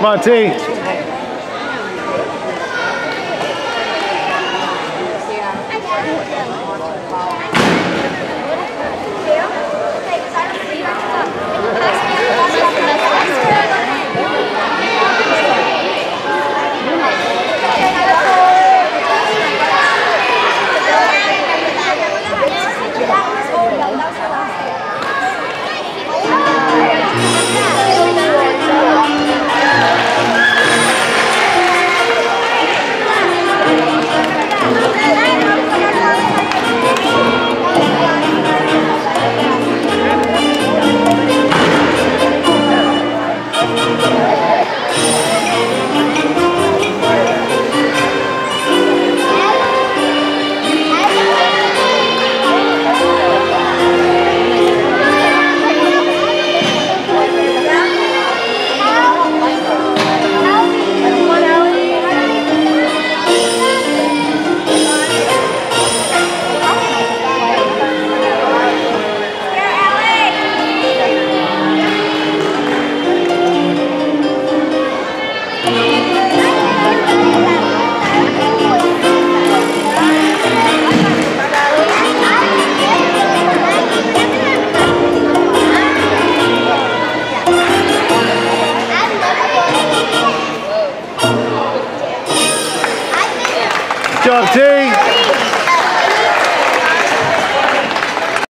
T. Jardim.